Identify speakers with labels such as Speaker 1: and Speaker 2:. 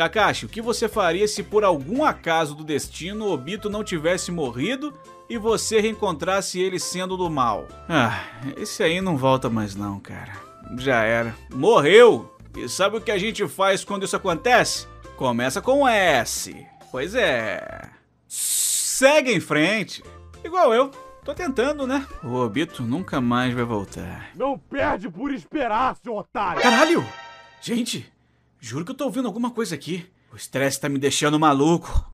Speaker 1: Kakashi, o que você faria se por algum acaso do destino o Obito não tivesse morrido e você reencontrasse ele sendo do mal? Ah, esse aí não volta mais não, cara. Já era. Morreu! E sabe o que a gente faz quando isso acontece? Começa com S. Pois é. Segue em frente. Igual eu. Tô tentando, né? O Obito nunca mais vai voltar.
Speaker 2: Não perde por esperar, seu otário!
Speaker 1: Caralho! Gente, juro que eu tô ouvindo alguma coisa aqui. O estresse tá me deixando maluco.